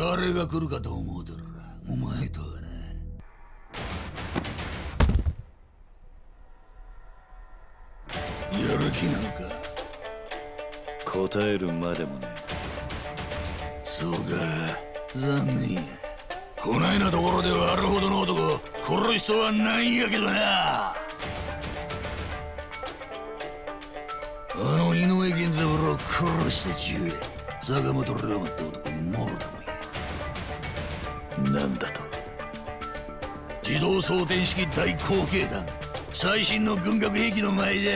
誰が来るかと思うとるお前とはな。やる気なんか。答えるまでもねそうか。残念や。こないなところではあるほどの男殺る人はないんやけどな。あの井上源三郎を殺した銃や。坂本龍馬って男にもろだもんやなんだと？自動装填式大口径弾最新の軍学兵器の前じゃ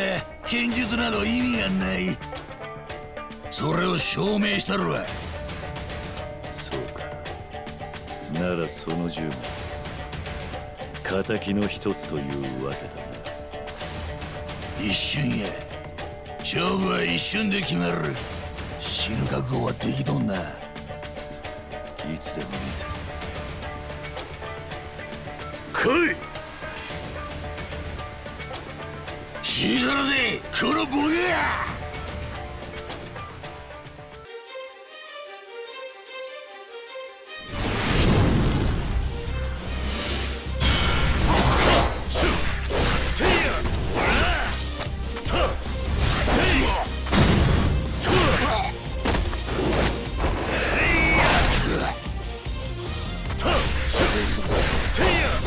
剣術など意味がない。それを証明したるわ。そうか。ならその銃も敵の一つというわけだな。一瞬や。勝負は一瞬で決まる。死ぬ覚悟はできとんな。いつでも見せ来い。死のでこのボケや。せいや。